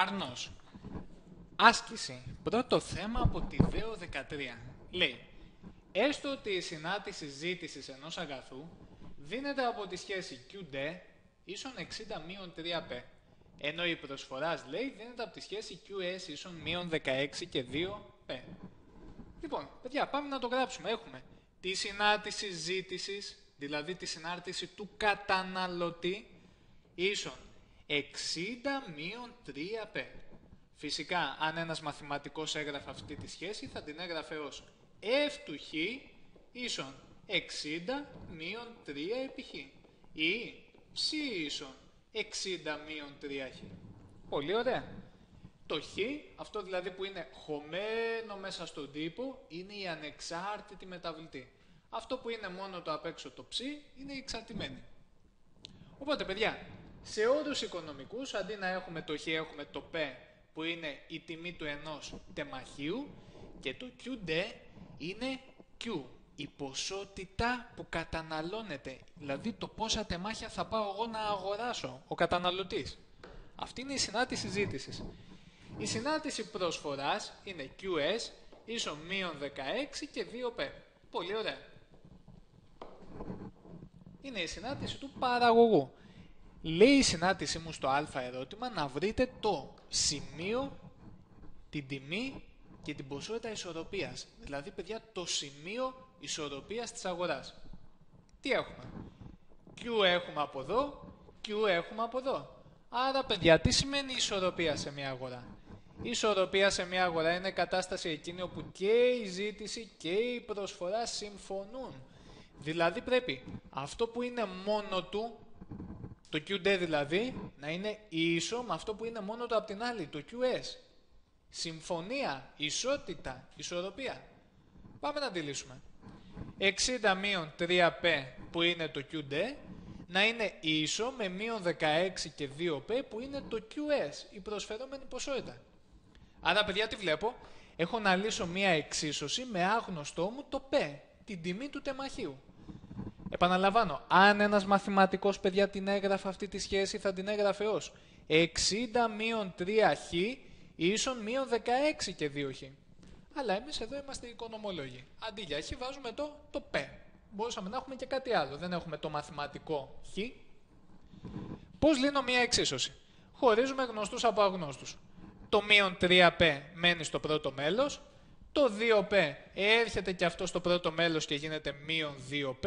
Αρνός. Άσκηση. Πρώτο θέμα από τη ΔΕΟ 13. Λέει, έστω ότι η συνάντηση ζήτησης ενός αγαθού δίνεται από τη σχέση QD ίσον 60 μείον 3P. Ενώ η προσφοράς, λέει, δίνεται από τη σχέση QS ίσον μείον 16 και 2P. Λοιπόν, παιδιά, πάμε να το γράψουμε. Έχουμε τη συνάρτηση ζήτησης, δηλαδή τη συνάρτηση του καταναλωτή, ίσον 60 μείον 3P. Φυσικά, αν ένας μαθηματικός έγραφε αυτή τη σχέση, θα την έγραφε ως f του χ ίσον 60 μείον 3 επί χ ή ψ ίσον 60 μείον 3χ. Πολύ ωραία. Το χ, αυτό δηλαδή που είναι χωμένο μέσα στον τύπο, είναι η ανεξάρτητη μεταβλητή. Αυτό που είναι μόνο το απ' έξω το ψ, είναι η εξαρτημένη. Οπότε, παιδιά, σε όρους οικονομικούς, αντί να έχουμε το χ, έχουμε το π, που είναι η τιμή του ενός τεμαχίου, και το QD είναι Q, η ποσότητα που καταναλώνεται, δηλαδή το πόσα τεμάχια θα πάω εγώ να αγοράσω, ο καταναλωτής. Αυτή είναι η συνάντηση ζήτησης. Η συνάντηση προσφοράς είναι QS ίσο μείον 16 και 2P. Πολύ ωραία. Είναι η συνάντηση του παραγωγού. Λέει η συνάντησή μου στο α ερώτημα να βρείτε το σημείο, την τιμή και την ποσότητα ισορροπίας. Δηλαδή, παιδιά, το σημείο ισορροπίας της αγοράς. Τι έχουμε; Q έχουμε από εδώ, Q έχουμε από εδώ. Άρα, παιδιά, τι σημαίνει ισορροπία σε μια αγορά; Η ισορροπία σε μια αγορά είναι κατάσταση εκείνη όπου και η ζήτηση και η προσφορά συμφωνούν. Δηλαδή πρέπει αυτό που είναι μόνο του, το QD δηλαδή, να είναι ίσο με αυτό που είναι μόνο του από την άλλη, το QS. Συμφωνία, ισότητα, ισορροπία. Πάμε να τη λύσουμε. 60 μείον 3P που είναι το QD να είναι ίσο με μείον 16 και 2P που είναι το QS, η προσφερόμενη ποσότητα. Άρα, παιδιά, τι βλέπω; Έχω να λύσω μία εξίσωση με άγνωστό μου το P, την τιμή του τεμαχίου. Επαναλαμβάνω, αν ένας μαθηματικός, παιδιά, την έγραφε αυτή τη σχέση, θα την έγραφε ως 60 μείον 3χ ίσον μείον 16 και 2χ. Αλλά εμείς εδώ είμαστε οικονομολόγοι. Αντί για χ βάζουμε το, το P. Μπορούσαμε να έχουμε και κάτι άλλο. Δεν έχουμε το μαθηματικό χ. Πώς λύνω μία εξίσωση; Χωρίζουμε γνωστούς από αγνώστους το μείον 3p μένει στο πρώτο μέλος, το 2p έρχεται και αυτό στο πρώτο μέλος και γίνεται μείον 2p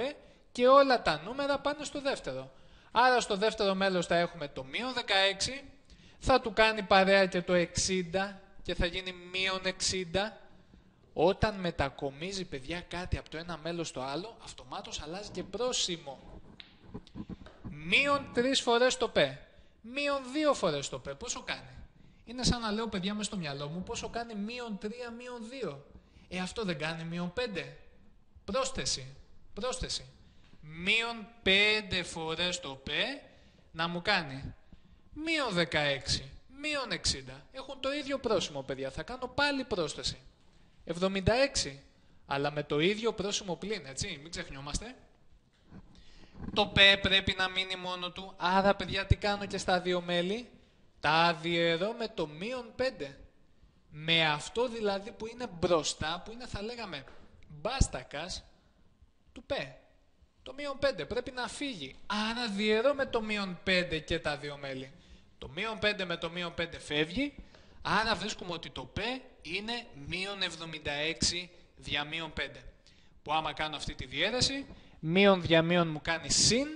και όλα τα νούμερα πάνε στο δεύτερο. Άρα στο δεύτερο μέλος θα έχουμε το μείον 16, θα του κάνει παρέα και το 60 και θα γίνει μείον 60. Όταν μετακομίζει παιδιά κάτι από το ένα μέλος στο άλλο, αυτομάτως αλλάζει και πρόσημο. Μείον 3 φορές το p, μείον 2 φορές το p, πόσο κάνει; Είναι σαν να λέω παιδιά μες στο μυαλό μου πόσο κάνει μείον 3 μείον 2. Ε, αυτό δεν κάνει μείον 5. Πρόσθεση. Πρόσθεση. Μείον 5 φορές το π να μου κάνει μείον 16, μείον 60. Έχουν το ίδιο πρόσημο παιδιά. Θα κάνω πάλι πρόσθεση. 76. Αλλά με το ίδιο πρόσημο πλήν, έτσι. Μην ξεχνιόμαστε. Το π πρέπει να μείνει μόνο του. Άρα παιδιά τι κάνω και στα δύο μέλη; Τα διαιρώ με το μείον 5. Με αυτό δηλαδή που είναι μπροστά, που είναι θα λέγαμε μπάστακας του π. Το μείον 5 πρέπει να φύγει. Άρα διαιρώ με το μείον 5 και τα δύο μέλη. Το μείον 5 με το μείον 5 φεύγει. Άρα βρίσκουμε ότι το π είναι μείον 76 δια μείον 5. Που άμα κάνω αυτή τη διαίρεση, μείον δια μείον μου κάνει συν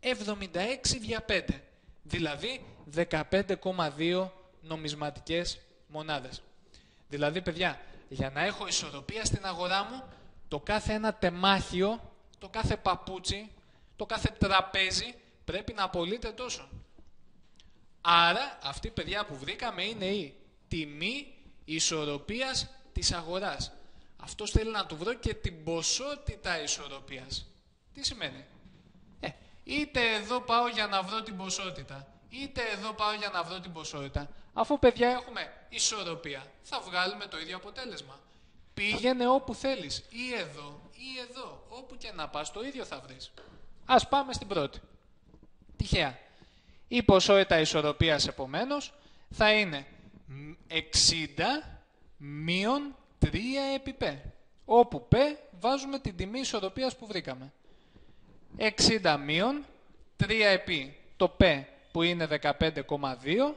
76 δια 5. Δηλαδή 15,2 νομισματικές μονάδες. Δηλαδή, παιδιά, για να έχω ισορροπία στην αγορά μου, το κάθε ένα τεμάχιο, το κάθε παπούτσι, το κάθε τραπέζι πρέπει να απολύται τόσο. Άρα, αυτή παιδιά που βρήκαμε είναι η τιμή ισορροπίας της αγοράς. Αυτός θέλει να του βρω και την ποσότητα ισορροπίας. Τι σημαίνει; Ε, είτε εδώ πάω για να βρω την ποσότητα, είτε εδώ πάω για να βρω την ποσότητα. Αφού παιδιά έχουμε ισορροπία, θα βγάλουμε το ίδιο αποτέλεσμα. Πήγαινε όπου θέλεις, ή εδώ, ή εδώ, όπου και να πας, το ίδιο θα βρεις. Ας πάμε στην πρώτη. Τυχαία. Η ποσότητα ισορροπίας, επομένως, θα είναι 60 μείον 3 επί π. Όπου π βάζουμε την τιμή ισορροπίας που βρήκαμε. 60 μείον 3 επί το π που είναι 15,2,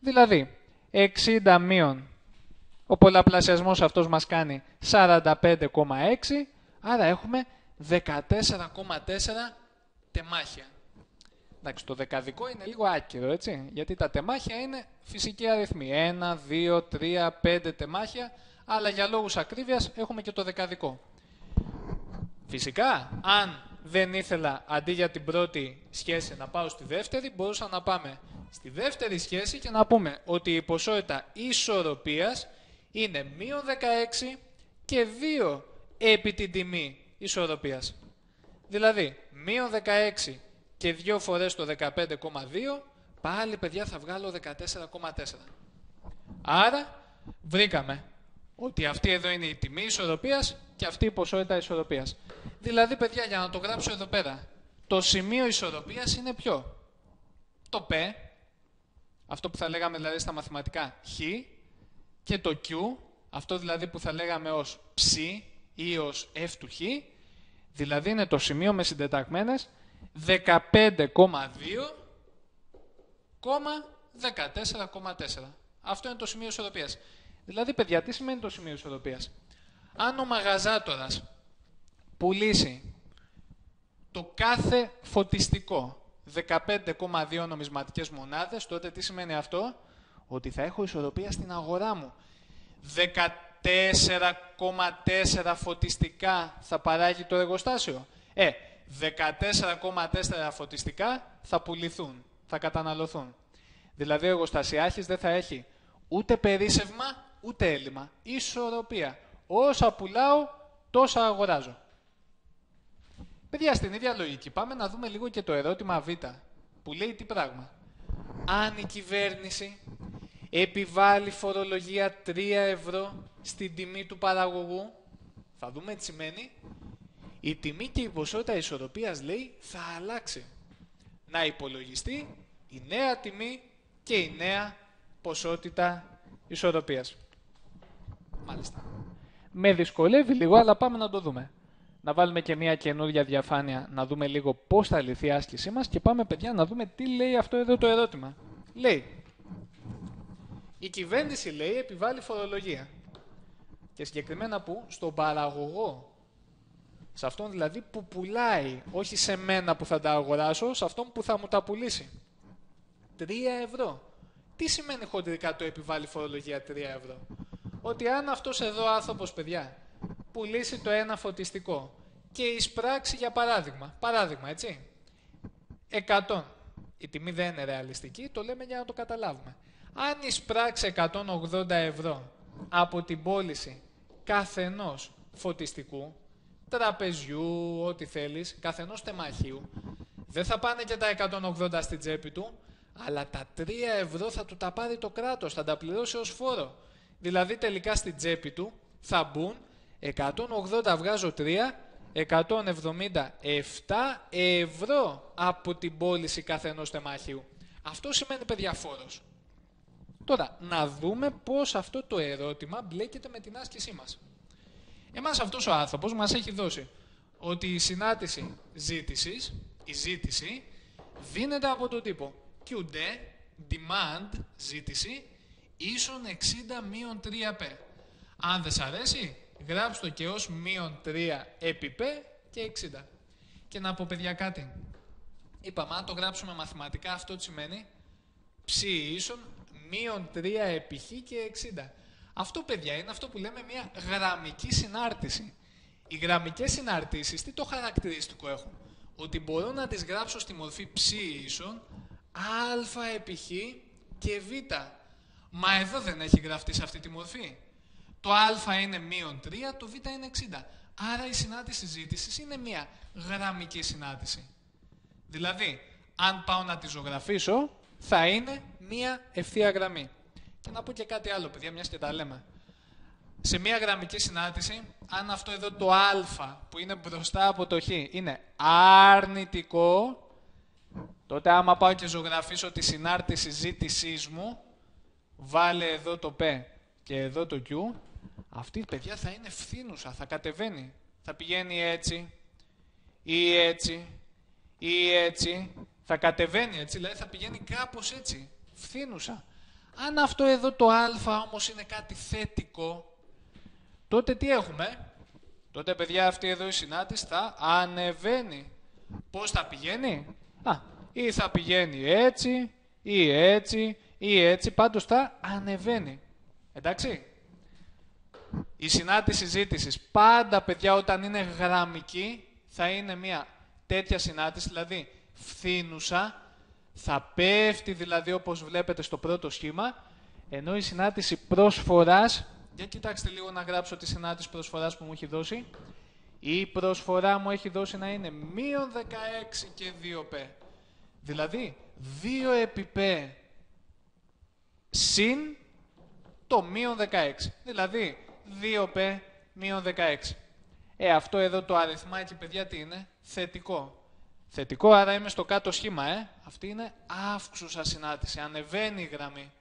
δηλαδή 60 μείον ο πολλαπλασιασμός αυτός μας κάνει 45,6, άρα έχουμε 14,4 τεμάχια. Εντάξει, το δεκαδικό είναι λίγο άκυρο, έτσι, γιατί τα τεμάχια είναι φυσικοί αριθμοί. 1, 2, 3, 5 τεμάχια, αλλά για λόγους ακρίβειας έχουμε και το δεκαδικό. Φυσικά, αν δεν ήθελα αντί για την πρώτη σχέση να πάω στη δεύτερη, μπορούσα να πάμε στη δεύτερη σχέση και να πούμε ότι η ποσότητα ισορροπίας είναι μείον 16 και 2 επί την τιμή ισορροπίας. Δηλαδή, μείον 16 και 2 φορές το 15,2, πάλι παιδιά θα βγάλω 14,4. Άρα, βρήκαμε ότι αυτή εδώ είναι η τιμή ισορροπίας και αυτή η ποσότητα ισορροπίας. Δηλαδή, παιδιά, για να το γράψω εδώ πέρα, το σημείο ισορροπίας είναι ποιο; Το P, αυτό που θα λέγαμε δηλαδή στα μαθηματικά χ, και το Q, αυτό δηλαδή που θα λέγαμε ως ψ ή ως f του χ, δηλαδή είναι το σημείο με συντεταγμένες 15,2, 14,4. Αυτό είναι το σημείο ισορροπίας. Δηλαδή, παιδιά, τι σημαίνει το σημείο ισορροπίας; Αν ο μαγαζάτορας πουλήσει το κάθε φωτιστικό 15,2 νομισματικές μονάδες, τότε τι σημαίνει αυτό, ότι θα έχω ισορροπία στην αγορά μου. 14,4 φωτιστικά θα παράγει το εργοστάσιο; Ε, 14,4 φωτιστικά θα πουληθούν, θα καταναλωθούν. Δηλαδή ο εργοστασιάρχης δεν θα έχει ούτε περίσευμα, ούτε έλλειμμα. Ισορροπία. Όσα πουλάω, τόσα αγοράζω. Παιδιά, στην ίδια λογική, πάμε να δούμε λίγο και το ερώτημα Β, που λέει τι πράγμα. Αν η κυβέρνηση επιβάλλει φορολογία 3 ευρώ στην τιμή του παραγωγού, θα δούμε τι σημαίνει, η τιμή και η ποσότητα ισορροπίας λέει θα αλλάξει. Να υπολογιστεί η νέα τιμή και η νέα ποσότητα ισορροπίας. Μάλιστα. Με δυσκολεύει λίγο, αλλά πάμε να το δούμε. Να βάλουμε και μια καινούργια διαφάνεια, να δούμε λίγο πώς θα λυθεί η άσκησή μας και πάμε παιδιά να δούμε τι λέει αυτό εδώ το ερώτημα. Λέει, η κυβέρνηση λέει επιβάλλει φορολογία. Και συγκεκριμένα που στον παραγωγό. Σε αυτόν δηλαδή που πουλάει, όχι σε μένα που θα τα αγοράσω, σε αυτόν που θα μου τα πουλήσει. 3 ευρώ. Τι σημαίνει χοντρικά το επιβάλλει φορολογία 3 ευρώ; Ότι αν αυτός εδώ άνθρωπος, παιδιά, πουλήσει το ένα φωτιστικό και εισπράξει για παράδειγμα, παράδειγμα έτσι, 100. Η τιμή δεν είναι ρεαλιστική, το λέμε για να το καταλάβουμε. Αν εισπράξει 180 ευρώ από την πώληση καθενός φωτιστικού, τραπεζιού, ό,τι θέλεις, καθενός τεμαχίου, δεν θα πάνε και τα 180 στην τσέπη του, αλλά τα 3 ευρώ θα του τα πάρει το κράτος, θα τα πληρώσει ως φόρο. Δηλαδή τελικά στην τσέπη του θα μπουν 180 βγάζω 3, 177 ευρώ από την πώληση καθενός τεμάχιου. Αυτό σημαίνει παιδιά φόρος. Τώρα, να δούμε πώς αυτό το ερώτημα μπλέκεται με την άσκησή μας. Εμάς αυτός ο άνθρωπος μας έχει δώσει ότι η συνάντηση ζήτησης, η ζήτηση, δίνεται από το τύπο QD, demand, ζήτηση, ίσον 60 μείον 3p. Αν δεν σ' αρέσει, γράψτε το και ως μείον 3 επί p και 60. Και να πω παιδιά κάτι. Είπαμε, αν το γράψουμε μαθηματικά, αυτό τι σημαίνει; Ψ ίσον μείον 3 επί χ και 60. Αυτό, παιδιά, είναι αυτό που λέμε μια γραμμική συνάρτηση. Οι γραμμικές συναρτήσεις τι το χαρακτηριστικό έχουν; Ότι μπορώ να τις γράψω στη μορφή ψ ίσον α επί χ και β. Μα εδώ δεν έχει γραφτεί σε αυτή τη μορφή. Το α είναι μείον 3, το β είναι 60. Άρα η συνάντηση συζήτησης είναι μια γραμμική συνάντηση. Δηλαδή, αν πάω να τη ζωγραφίσω, θα είναι μία ευθεία γραμμή. Και να πω και κάτι άλλο, παιδιά, μιας και τα λέμε. Σε μία γραμμική συνάντηση, αν αυτό εδώ το α που είναι μπροστά από το χ είναι αρνητικό, τότε άμα πάω και ζωγραφίσω τη συνάρτηση ζήτησής μου, βάλε εδώ το P και εδώ το Q, αυτή η παιδιά θα είναι φθήνουσα, θα κατεβαίνει. Θα πηγαίνει έτσι ή έτσι ή έτσι, θα κατεβαίνει έτσι, δηλαδή θα πηγαίνει κάπως έτσι, φθήνουσα. Αν αυτό εδώ το α όμως είναι κάτι θετικό, τότε τι έχουμε, τότε παιδιά αυτή εδώ η συνάντηση θα ανεβαίνει. Πώς θα πηγαίνει, α, ή θα πηγαίνει έτσι, ή έτσι, ή έτσι, πάντως θα ανεβαίνει. Εντάξει. Η συνάντηση συζήτηση πάντα, παιδιά, όταν είναι γραμμική, θα είναι μια τέτοια συνάντηση, δηλαδή φθήνουσα, θα πέφτει δηλαδή όπως βλέπετε στο πρώτο σχήμα, ενώ η συνάντηση προσφοράς, για κοιτάξτε λίγο να γράψω τη συνάντηση προσφοράς που μου έχει δώσει, η προσφορά μου έχει δώσει να είναι μείον 16 και 2π. Δηλαδή 2 επί π συν το μείον 16. Δηλαδή 2π μείον 16. Ε, αυτό εδώ το αριθμάκι, παιδιά, τι είναι, θετικό. Θετικό, άρα είμαι στο κάτω σχήμα, ε. Αυτή είναι αύξουσα συνάντηση, ανεβαίνει η γραμμή.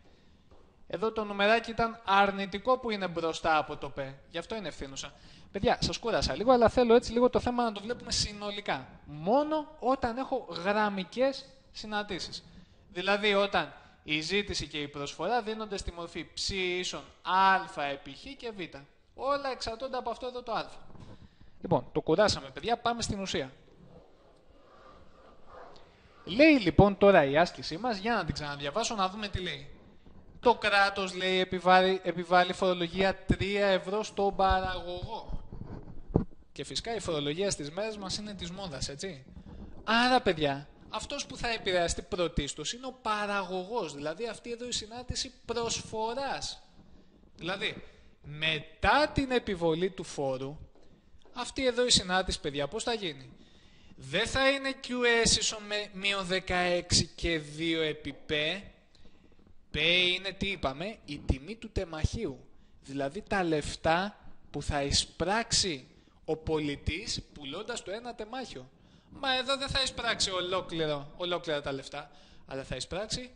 Εδώ το νουμεράκι ήταν αρνητικό που είναι μπροστά από το Π. Γι' αυτό είναι ευθύνουσα. Παιδιά, σας κούρασα λίγο, αλλά θέλω έτσι λίγο το θέμα να το βλέπουμε συνολικά. Μόνο όταν έχω γραμμικές συναντήσεις. Δηλαδή όταν η ζήτηση και η προσφορά δίνονται στη μορφή ψ ίσον α επί χ και β. Όλα εξαρτώνται από αυτό εδώ το α. Λοιπόν, το κουράσαμε παιδιά, πάμε στην ουσία. Λέει λοιπόν τώρα η άσκησή μας, για να την ξαναδιαβάσω, να δούμε τι λέει. Το κράτος, λέει, επιβάλλει, επιβάλλει φορολογία 3 ευρώ στον παραγωγό. Και φυσικά η φορολογία στις μέρες μας είναι της μόδας, έτσι. Άρα, παιδιά, αυτός που θα επηρεαστεί πρωτίστως είναι ο παραγωγός, δηλαδή αυτή εδώ η συνάντηση προσφοράς. Δηλαδή, μετά την επιβολή του φόρου, αυτή εδώ η συνάντηση, παιδιά, πώς θα γίνει; Δεν θα είναι QS ίσον με μείον 16 και 2 επί P. P είναι τι είπαμε, η τιμή του τεμαχίου. Δηλαδή τα λεφτά που θα εισπράξει ο πολιτής πουλώντας το ένα τεμάχιο. Μα εδώ δεν θα εισπράξει ολόκληρο, ολόκληρα τα λεφτά, αλλά θα εισπράξει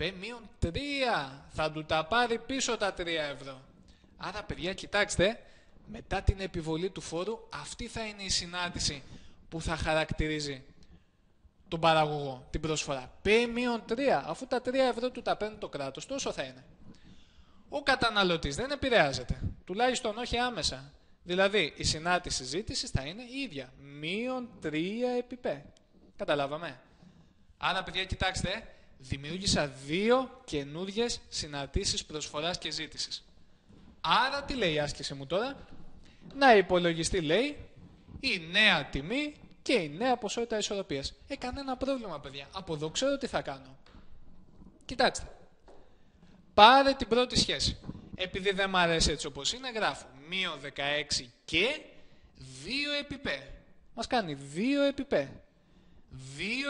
P μείον 3. Θα του τα πάρει πίσω τα 3 ευρώ. Άρα παιδιά κοιτάξτε, μετά την επιβολή του φόρου, αυτή θα είναι η συνάντηση που θα χαρακτηρίζει τον παραγωγό, την προσφορά. P-3, αφού τα 3 ευρώ του τα παίρνει το κράτος, τόσο θα είναι. Ο καταναλωτής δεν επηρεάζεται, τουλάχιστον όχι άμεσα. Δηλαδή, η συνάντηση συζήτησης θα είναι η ίδια. Μείον 3 επί P. Καταλάβαμε. Άρα, παιδιά, κοιτάξτε, δημιούργησα δύο καινούριε συναντήσεις προσφοράς και ζήτησης. Άρα, τι λέει η άσκηση μου τώρα; Να υπολογιστεί, λέει, η νέα τιμή και η νέα ποσότητα ισορροπίας. Ε, κανένα πρόβλημα, παιδιά. Από εδώ ξέρω τι θα κάνω. Κοιτάξτε. Πάρε την πρώτη σχέση. Επειδή δεν μου αρέσει έτσι όπως είναι, γράφω μείον 16 και 2 επί π. Μας κάνει 2 επί π. 2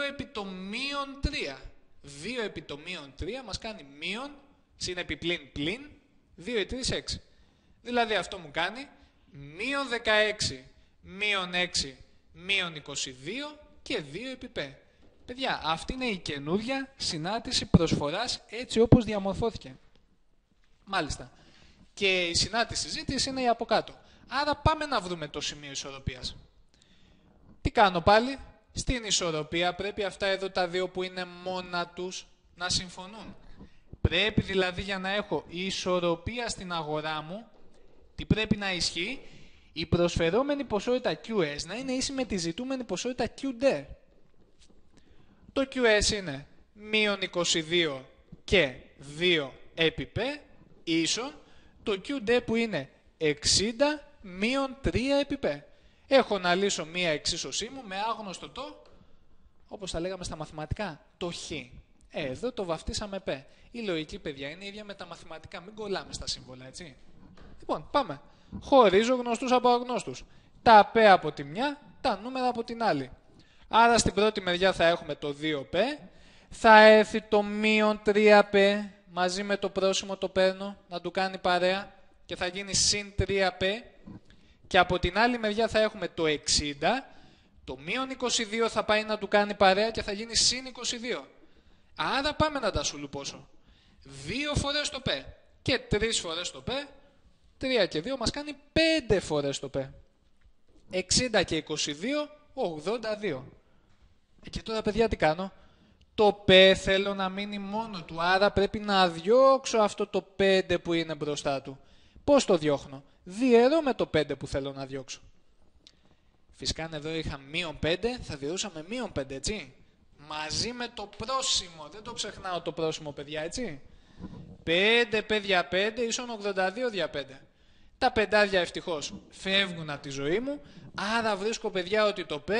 επί το μείον 3. 2 επί το μείον 3 μας κάνει μείον, συν επί πλην πλην, 2 επί 3, 6. Δηλαδή αυτό μου κάνει μείον 16, μείον 6, μείον 22 και 2 επί π. Παιδιά, αυτή είναι η καινούρια συνάντηση προσφοράς έτσι όπως διαμορφώθηκε. Μάλιστα. Και η συνάντηση συζήτηση είναι η από κάτω. Άρα πάμε να βρούμε το σημείο ισορροπίας. Τι κάνω πάλι; Στην ισορροπία πρέπει αυτά εδώ τα δύο που είναι μόνα τους να συμφωνούν. Πρέπει δηλαδή για να έχω ισορροπία στην αγορά μου τι πρέπει να ισχύει, η προσφερόμενη ποσότητα QS να είναι ίση με τη ζητούμενη ποσότητα QD. Το QS είναι μείον 22 και 2 επί P ίσον το QD που είναι 60 μείον 3 επί P. Έχω να λύσω μία εξίσωσή μου με άγνωστο το, όπως τα λέγαμε στα μαθηματικά, το χ. Ε, εδώ το βαφτίσαμε P. Η λογική, παιδιά, είναι ίδια με τα μαθηματικά. Μην κολλάμε στα σύμβολα, έτσι. Λοιπόν, πάμε. Χωρίζω γνωστούς από αγνώστους. Τα P από τη μια, τα νούμερα από την άλλη. Άρα στην πρώτη μεριά θα έχουμε το 2P, θα έρθει το μείον 3P, μαζί με το πρόσημο το παίρνω, να του κάνει παρέα και θα γίνει συν 3P. Και από την άλλη μεριά θα έχουμε το 60, το μείον 22 θα πάει να του κάνει παρέα και θα γίνει συν 22. Άρα πάμε να τα σου λουπώσω. 2 φορές το P και 3 φορές το P, 3 και 2 μας κάνει 5 φορές το P. 60 και 22, 82. Ε, και τώρα παιδιά τι κάνω; Το P θέλω να μείνει μόνο του, άρα πρέπει να διώξω αυτό το 5 που είναι μπροστά του. Πώς το διώχνω; Διαιρώ με το 5 που θέλω να διώξω. Φυσικά αν εδώ είχα μείον 5, θα διαιρούσα μείον 5, έτσι; Μαζί με το πρόσημο. Δεν το ξεχνάω το πρόσημο, παιδιά, έτσι; 5 παιδιά 5 ίσον 82 δια 5. Τα πεντάδια ευτυχώς φεύγουν από τη ζωή μου, άρα βρίσκω παιδιά ότι το P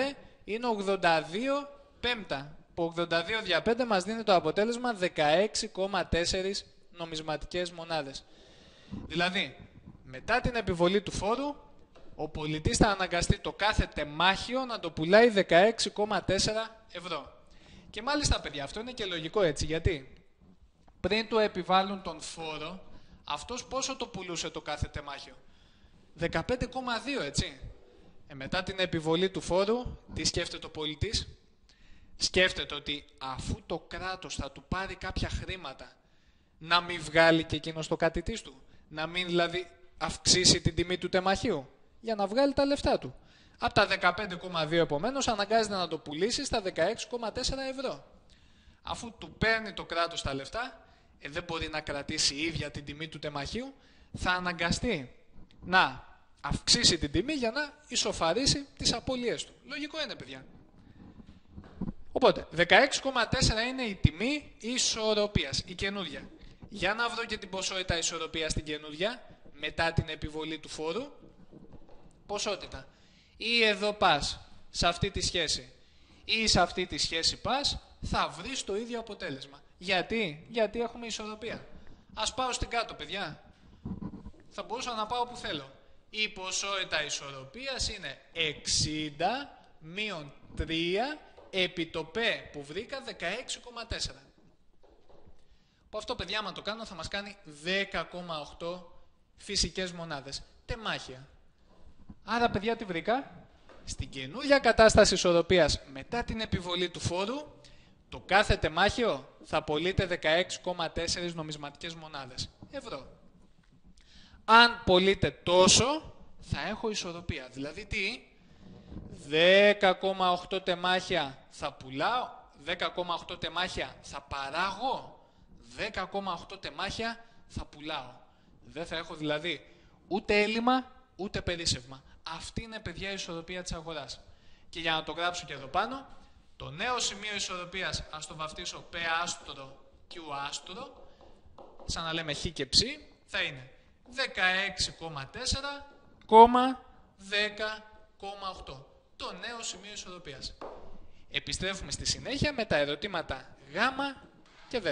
είναι 82 πέμπτα. Που 82 δια 5 μας δίνει το αποτέλεσμα 16,4 νομισματικές μονάδες. Δηλαδή, μετά την επιβολή του φόρου, ο πολιτής θα αναγκαστεί το κάθε τεμάχιο να το πουλάει 16,4 ευρώ. Και μάλιστα, παιδιά, αυτό είναι και λογικό έτσι. Γιατί πριν του επιβάλλουν τον φόρο, αυτός πόσο το πουλούσε το κάθε τεμάχιο; 15,2 έτσι. Ε, μετά την επιβολή του φόρου, τι σκέφτεται ο πολιτής; Σκέφτεται ότι αφού το κράτος θα του πάρει κάποια χρήματα, να μην βγάλει και εκείνος το κάτι του; Να μην δηλαδή αυξήσει την τιμή του τεμαχίου; Για να βγάλει τα λεφτά του. Από τα 15,2 επομένως αναγκάζεται να το πουλήσει στα 16,4 ευρώ. Αφού του παίρνει το κράτος τα λεφτά, ε, δεν μπορεί να κρατήσει η ίδια την τιμή του τεμαχίου, θα αναγκαστεί να αυξήσει την τιμή για να ισοφαρίσει τις απώλειές του. Λογικό είναι, παιδιά. Οπότε, 16,4 είναι η τιμή ισορροπίας, η καινούργια. Για να βρω και την ποσότητα ισορροπίας στην καινούργια, μετά την επιβολή του φόρου, ποσότητα. Ή εδώ πας, σε αυτή τη σχέση, ή σε αυτή τη σχέση πας, θα βρεις το ίδιο αποτέλεσμα. Γιατί, γιατί έχουμε ισορροπία. Ας πάω στην κάτω, παιδιά. Θα μπορούσα να πάω που θέλω. Η ποσότητα ισορροπίας είναι 60 μείον 3 επί το P που βρήκα 16,4. Που αυτό, παιδιά, άμα το κάνω θα μας κάνει 10,8 φυσικές μονάδες. Τεμάχια. Άρα, παιδιά, τι βρήκα; Στην καινούργια κατάσταση ισορροπίας μετά την επιβολή του φόρου, το κάθε τεμάχιο θα πωλείται 16,4 νομισματικές μονάδες. Ευρώ. Αν πωλείται τόσο, θα έχω ισορροπία. Δηλαδή τι, 10,8 τεμάχια θα πουλάω, 10,8 τεμάχια θα παράγω, 10,8 τεμάχια θα πουλάω. Δεν θα έχω δηλαδή ούτε έλλειμμα, ούτε περίσσευμα. Αυτή είναι, παιδιά, η ισορροπία της αγοράς. Και για να το γράψω και εδώ πάνω, το νέο σημείο ισορροπίας, ας το βαφτίσω P άστρο, Q άστρο, σαν να λέμε Χ και Ψ, θα είναι 16,4,10,8. Το νέο σημείο ισορροπίας. Επιστρέφουμε στη συνέχεια με τα ερωτήματα Γ και Δ.